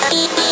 Thank you.